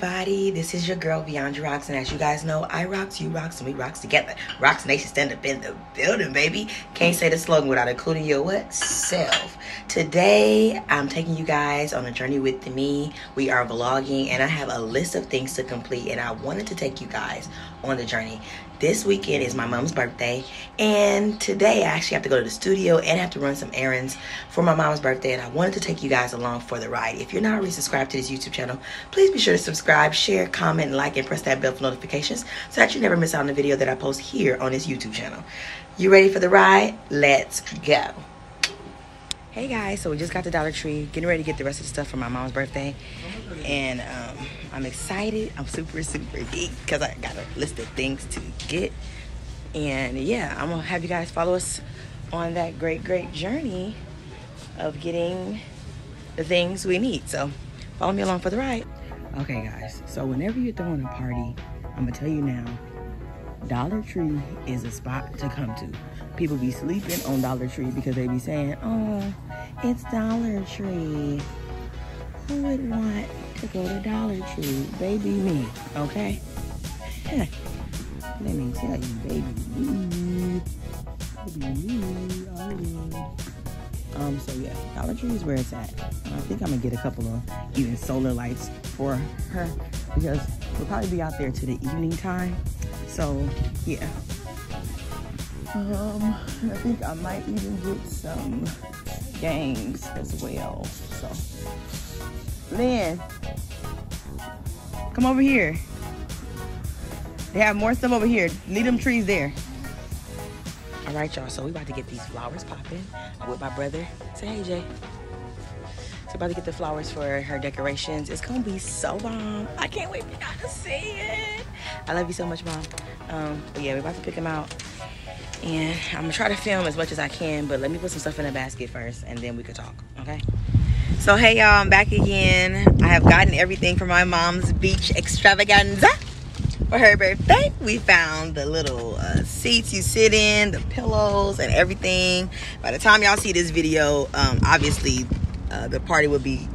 everybody. This is your girl Veondra Roxx, and as you guys know, I rocks, you rocks, and we rocks together. Rocks Nation stand up in the building, baby. Can't say the slogan without including your what self. Today, I'm taking you guys on a journey with me. We are vlogging, and I have a list of things to complete, and I wanted to take you guys on the journey. This weekend is my mom's birthday, and today I actually have to go to the studio and have to run some errands for my mom's birthday, and I wanted to take you guys along for the ride. If you're not already subscribed to this YouTube channel, please be sure to subscribe, share, comment, like, and press that bell for notifications so that you never miss out on the video that I post here on this YouTube channel. You ready for the ride? Let's go. Hey guys, so we just got the Dollar Tree, getting ready to get the rest of the stuff for my mom's birthday, and um, I'm excited. I'm super, super geek because I got a list of things to get, and yeah, I'm gonna have you guys follow us on that great, great journey of getting the things we need. So follow me along for the ride. Okay, guys. So whenever you're throwing a party, I'm gonna tell you now, Dollar Tree is a spot to come to. People be sleeping on Dollar Tree because they be saying, "Oh, it's Dollar Tree." Who would want to go to Dollar Tree? Baby me, okay? Let me tell you, baby me. Baby me, I would. Um, so yeah, Dollar Tree is where it's at. I think I'm gonna get a couple of even solar lights for her because we'll probably be out there to the evening time. So yeah. Um, I think I might even get some games as well. So, Lynn, come over here. They have more stuff over here. Leave them trees there. All right, y'all. So we about to get these flowers popping with my brother. Say hey, Jay. So about to get the flowers for her decorations. It's gonna be so bomb. I can't wait for y'all to see it. I love you so much, mom. Um, but yeah, we're about to pick them out. And I'm gonna try to film as much as I can, but let me put some stuff in the basket first and then we could talk, okay? So hey y'all, I'm back again. I have gotten everything for my mom's beach extravaganza for her birthday. We found the little uh, seats you sit in, the pillows, and everything. By the time y'all see this video, um, obviously uh, the party will be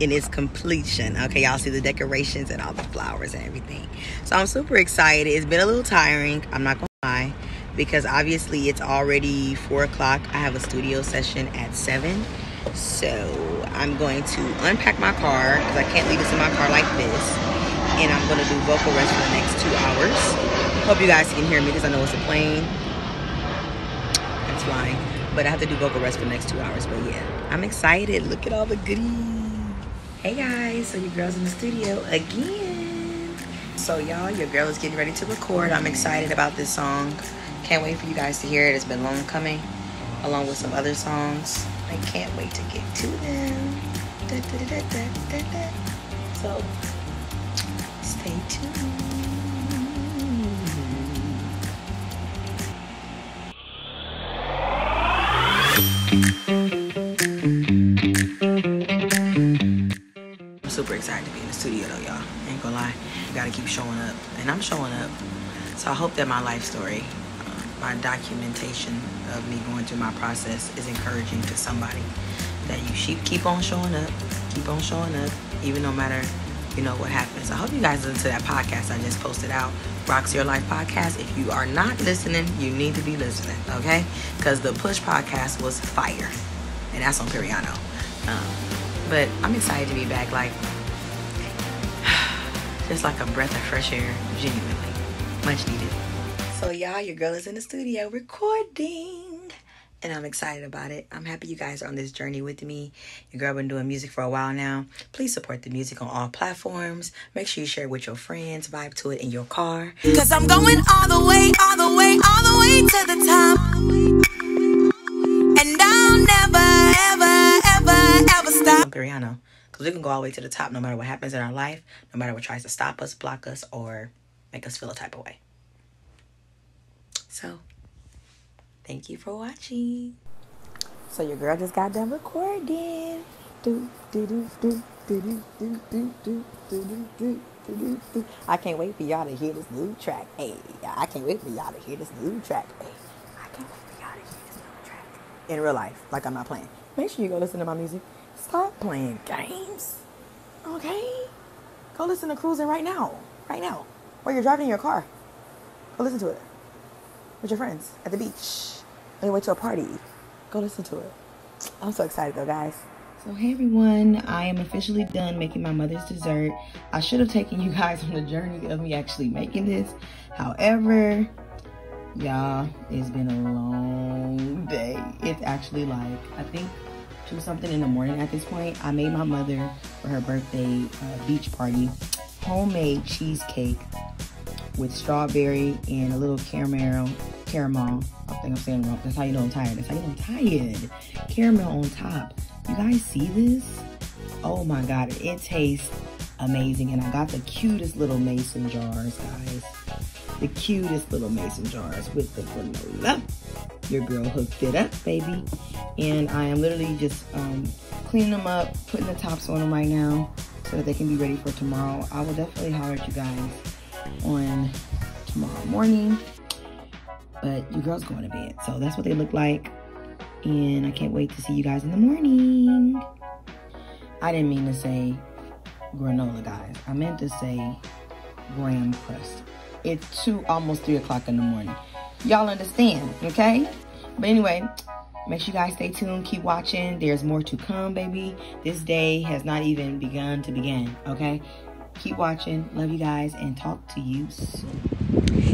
in its completion. Okay, y'all see the decorations and all the flowers and everything. So I'm super excited. It's been a little tiring. I'm not gonna lie because obviously it's already four o'clock. I have a studio session at seven. So I'm going to unpack my car because I can't leave this in my car like this and I'm gonna do vocal rest for the next two hours. Hope you guys can hear me because I know it's a plane. It's flying. But I have to do vocal rest for the next two hours. But yeah, I'm excited. Look at all the goodies. Hey guys, so your girl's in the studio again. So y'all, your girl is getting ready to record. I'm excited about this song. Can't wait for you guys to hear it. It's been long coming, along with some other songs. I can't wait to get to them. Da, da, da, so Stay tuned. I'm super excited to be in the studio though, y'all. Ain't gonna lie. Gotta keep showing up. And I'm showing up. So I hope that my life story, my documentation of me going through my process is encouraging to somebody. That you keep on showing up, keep on showing up, even no matter you know what happens. I hope you guys listen to that podcast I just posted out, Rocks Your Life podcast. If you are not listening, you need to be listening, okay? Because the Push podcast was fire, and that's on Periano. Um, but I'm excited to be back, like just like a breath of fresh air, genuinely, much needed. So y'all, your girl is in the studio recording and I'm excited about it. I'm happy you guys are on this journey with me. Your girl been doing music for a while now. Please support the music on all platforms. Make sure you share it with your friends, vibe to it in your car. Cause I'm going all the way, all the way, all the way to the top. And I'll never, ever, ever, ever stop. Periano. Because we can go all the way to the top no matter what happens in our life, no matter what tries to stop us, block us, or make us feel a type of way. So, Thank you for watching. So your girl just got done recording. I can't wait for y'all to hear this new track. Hey, I can't wait for y'all to hear this new track. Hey, I can't wait for y'all to hear this new track. In real life, like I'm not playing. Make sure you go listen to my music. Stop playing games. Okay? Go listen to Cruising right now. Right now. While you're driving in your car. Go listen to it. With your friends at the beach. On your way to a party. Go listen to it. I'm so excited though, guys. So hey everyone, I am officially done making my mother's dessert. I should have taken you guys on the journey of me actually making this. However, y'all, it's been a long day. It's actually like, I think two something in the morning at this point. I made my mother for her birthday uh, beach party homemade cheesecake with strawberry and a little caramel caramel. I think I'm saying wrong. That's how you know I'm tired. That's how you know I'm tired. Caramel on top. You guys see this? Oh my God, it tastes amazing. And I got the cutest little mason jars, guys. The cutest little mason jars with the granola. Your girl hooked it up, baby. And I am literally just um, cleaning them up, putting the tops on them right now so that they can be ready for tomorrow. I will definitely holler at you guys on tomorrow morning. But your girl's going to bed. So that's what they look like. And I can't wait to see you guys in the morning. I didn't mean to say granola, guys. I meant to say graham crust. It's two, almost three o'clock in the morning. Y'all understand, okay? But anyway, make sure you guys stay tuned. Keep watching. There's more to come, baby. This day has not even begun to begin, okay? Keep watching. Love you guys and talk to you soon.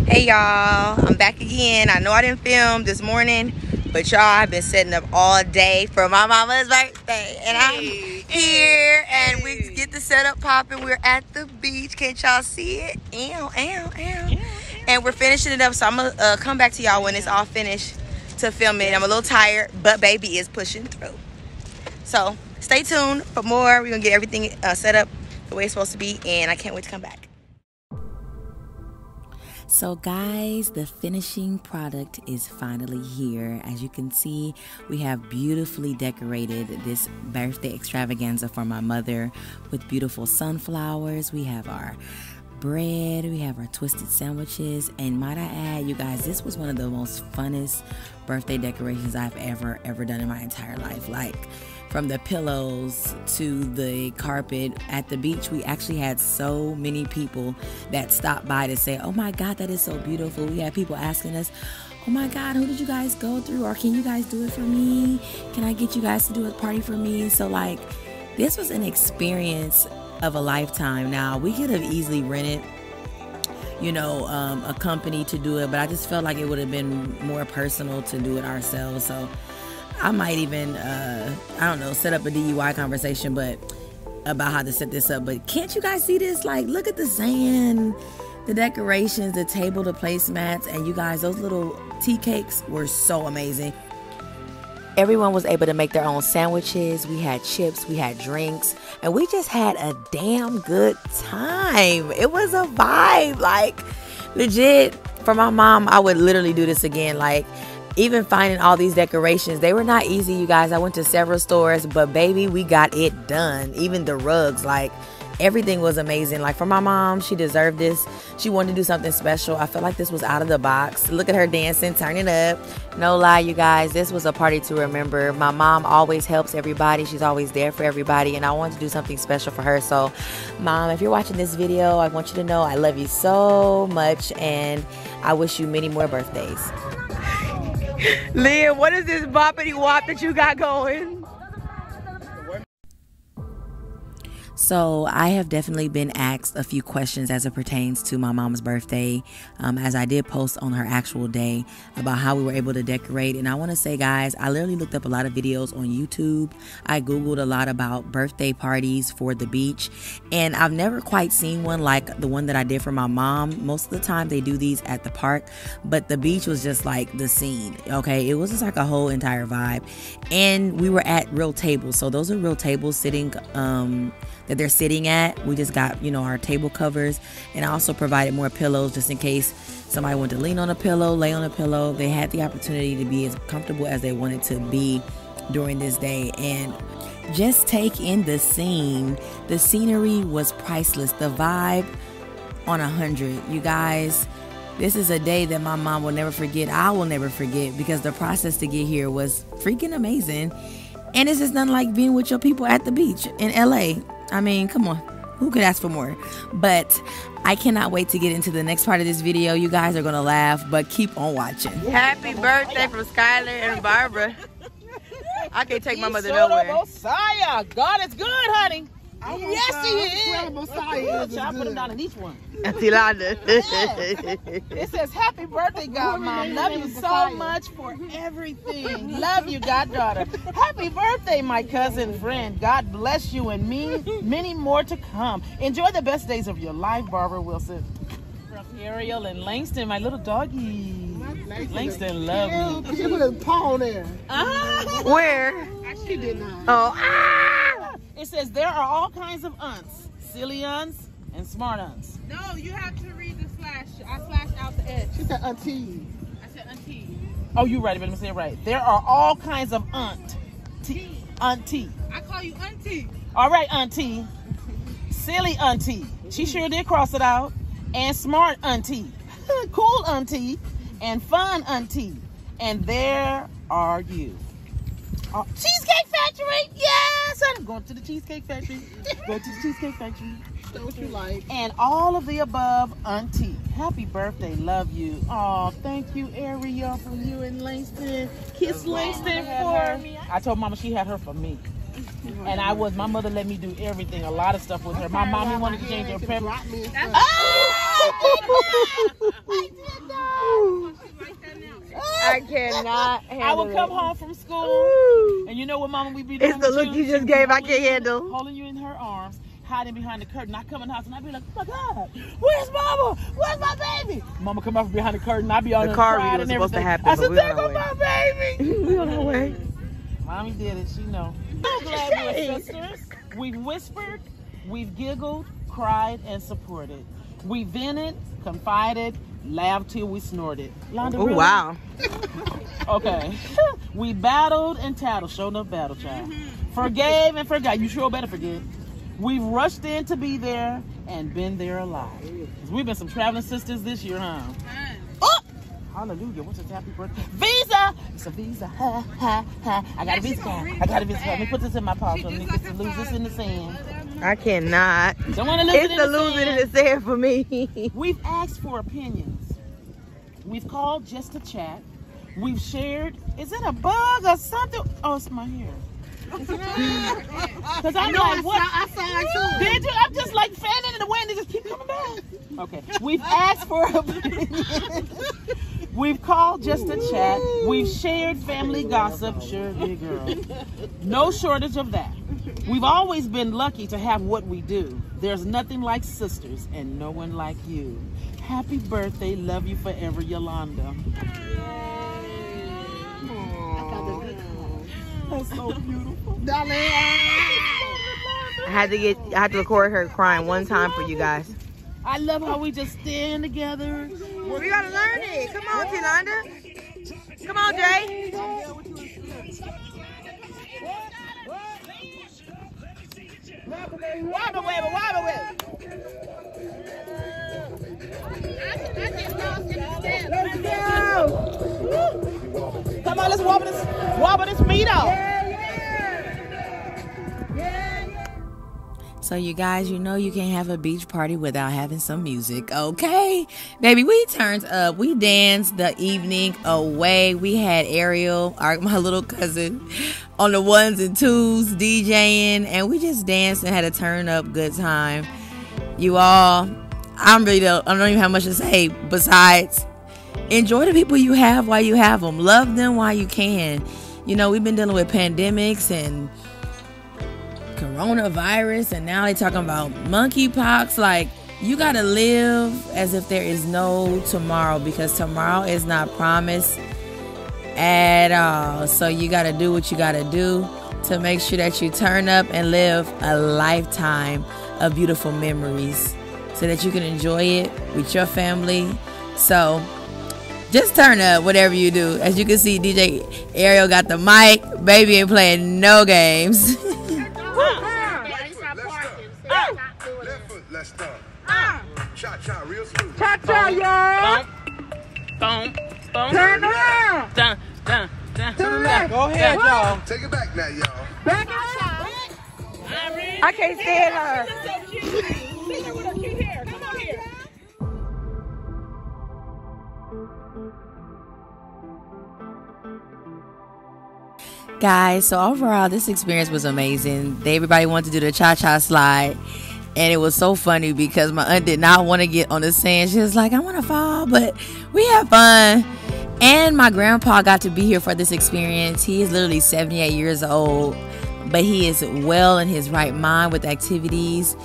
Hey, y'all. I'm back again. I know I didn't film this morning but y'all, I've been setting up all day for my mama's birthday. And I'm here and we get the setup popping. We're at the beach. Can't y'all see it? Ew, ew, ew. And we're finishing it up. So I'm going to uh, come back to y'all when it's all finished to film it. I'm a little tired, but baby is pushing through. So stay tuned for more. We're going to get everything uh, set up the way it's supposed to be. And I can't wait to come back. So, guys, the finishing product is finally here. As you can see, we have beautifully decorated this birthday extravaganza for my mother with beautiful sunflowers. We have our bread, we have our twisted sandwiches, and might I add, you guys, this was one of the most funnest birthday decorations I've ever, ever done in my entire life. Like, from the pillows to the carpet at the beach, we actually had so many people that stopped by to say, Oh my God, that is so beautiful. We had people asking us, Oh my God, who did you guys go through? Or can you guys do it for me? Can I get you guys to do a party for me? So, like, this was an experience of a lifetime. Now, we could have easily rented you know, um, a company to do it, but I just felt like it would have been more personal to do it ourselves. So I might even, uh, I don't know, set up a DIY conversation, but about how to set this up. But can't you guys see this? Like, look at the sand, the decorations, the table, the placemats, and you guys, those little tea cakes were so amazing. Everyone was able to make their own sandwiches. We had chips, we had drinks, and we just had a damn good time. It was a vibe. Like, legit, for my mom, I would literally do this again. Like, even finding all these decorations, they were not easy, you guys. I went to several stores, but baby, we got it done. Even the rugs, like everything was amazing. Like for my mom, she deserved this. She wanted to do something special. I felt like this was out of the box. Look at her dancing, turning up. No lie, you guys, this was a party to remember. My mom always helps everybody. She's always there for everybody, and I wanted to do something special for her. So, mom, if you're watching this video, I want you to know I love you so much, and I wish you many more birthdays. Leah, what is this boppity wop that you got going? So, I have definitely been asked a few questions as it pertains to my mom's birthday, um, as I did post on her actual day about how we were able to decorate. And I want to say, guys, I literally looked up a lot of videos on YouTube. I Googled a lot about birthday parties for the beach, and I've never quite seen one like the one that I did for my mom. Most of the time, they do these at the park, but the beach was just like the scene, okay? It was just like a whole entire vibe. And we were at real tables. So, those are real tables sitting. Um, that they're sitting at. We just got, you know, our table covers and I also provided more pillows just in case somebody wanted to lean on a pillow, lay on a pillow. They had the opportunity to be as comfortable as they wanted to be during this day and just take in the scene. The scenery was priceless. The vibe on a hundred. You guys, this is a day that my mom will never forget. I will never forget because the process to get here was freaking amazing. And it's just nothing like being with your people at the beach in LA. I mean, come on. who could ask for more? But I cannot wait to get into the next part of this video. You guys are gonna laugh, but keep on watching. Happy birthday from Skylar and Barbara. I can't take my mother nowhere. Messiah. God is good, honey. I want Yes, some. he is. Well, Messiah is I put him down in each one. Auntie Londa. It says, Happy birthday, God, Mom. Love you so much for everything. Love you, goddaughter. Happy birthday, my cousin friend. God bless you and me. Many more to come. Enjoy the best days of your life, Barbara Wilson. From Ariel and Langston, my little doggy. Langston, love me. She put a paw on there. Ah. Where? She did not. Oh, ah! It says, There are all kinds of aunts silly aunts and smart aunts. No, you have to read the slash. I slashed out the edge. She said auntie. I said auntie. Oh, you right, but let me say it right. There are all kinds of aunt. T- auntie. I call you auntie. All right, auntie. Silly auntie. She sure did cross it out. And smart auntie. cool auntie. And fun auntie. And there are you. Uh, Cheesecake Factory! Yes! Going to the Cheesecake Factory. Go to the Cheesecake Factory. That's what you like. And all of the above, auntie. Happy birthday. Love you. Oh, thank you, Ariel, for you and Langston. Kiss Langston for me. I told mama she had her for me. And I was, my mother let me do everything, a lot of stuff with her. My mommy wanted to change her She pepper. dropped me. Oh! Like that now. I cannot handle I would come it. home from school, Ooh. and you know what mama we be doing? It's the look you She'd just gave I can't you- handle. Holding you in her arms, hiding behind the curtain. I come in the house and I'd be like, oh my God, where's mama? Where's my baby? Mama come out from behind the curtain. I'd be on The car read was and supposed to everything. happen, I said, there go my baby. we on our way. Mommy did it. She know. I'm glad we're sisters. We've whispered, we've giggled, cried, and supported. We vented, confided, laughed till we snorted. Londa, Oh really? wow. Okay. we battled and tattled. Showed up battle, child. Forgave and forgot. You sure better forget. We've rushed in to be there and been there alive. 'Cause We've been some traveling sisters this year, huh? Fun. Oh! Hallelujah. What's a happy birthday? Visa! It's a visa. Ha, ha, ha. I got a visa. I got a visa. Let me put this in my pocket. Let me get to lose this in the sand. I cannot. Don't to It's the the losing sand. in the sand for me. We've asked for opinions. We've called just to chat. We've shared. Is it a bug or something? Oh, it's my hair. Because I'm like, what? I saw it too. Did you? I'm just like fanning in the wind and just keep coming back. Okay. We've asked for opinions. We've called just to chat. We've shared family gossip. Sure, big girl. No shortage of that. We've always been lucky to have what we do. There's nothing like sisters and no one like you. Happy birthday. Love you forever, Yolanda. That's so beautiful. Darling. I had to get I had to record her crying one time for you guys. I love how we just stand together. Well, we gotta learn it. Come on, Tilanda. Wobble wobble, wobble wobble. Come on, let's wobble this, wobble this meat off. So, you guys, you know you can't have a beach party without having some music, okay? Baby, we turned up. We danced the evening away. We had Ariel, our, my little cousin, on the ones and twos DJing, and we just danced and had a turn up good time. You all, I'm really, don't, I don't even have much to say besides enjoy the people you have while you have them, love them while you can. You know, we've been dealing with pandemics and coronavirus and now they talking about monkeypox like you gotta live as if there is no tomorrow because tomorrow is not promised at all. So you gotta do what you gotta do to make sure that you turn up and live a lifetime of beautiful memories so that you can enjoy it with your family. So just turn up whatever you do. As you can see dj ariel got the mic. Baby ain't playing no games y'all. Boom, Turn around. Dun, dun, dun. To the. Go ahead, y'all. Take it back now, y'all. Back it up. I can't stand her. Sit there with her cute hair. Guys, so overall, this experience was amazing. Everybody wanted to do the cha cha slide. And it was so funny because my aunt did not want to get on the sand. She was like, I want to fall, but we had fun. And my grandpa got to be here for this experience. He is literally 78 years old, but he is well in his right mind with activities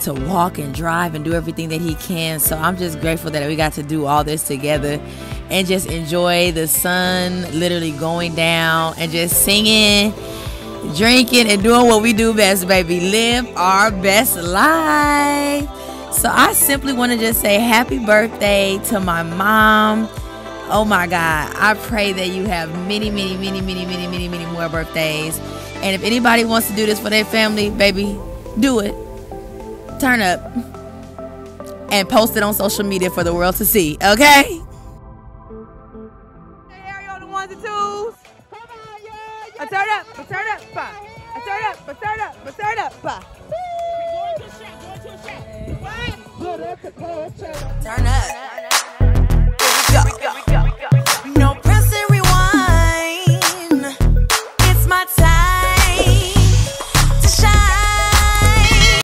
to walk and drive and do everything that he can. So I'm just grateful that we got to do all this together and just enjoy the sun literally going down and just singing, drinking, and doing what we do best, baby. Live our best life. So I simply want to just say happy birthday to my mom. Oh my God. I pray that you have many, many, many, many, many, many, many more birthdays. And if anybody wants to do this for their family, baby, do it. Turn up and post it on social media for the world to see, okay?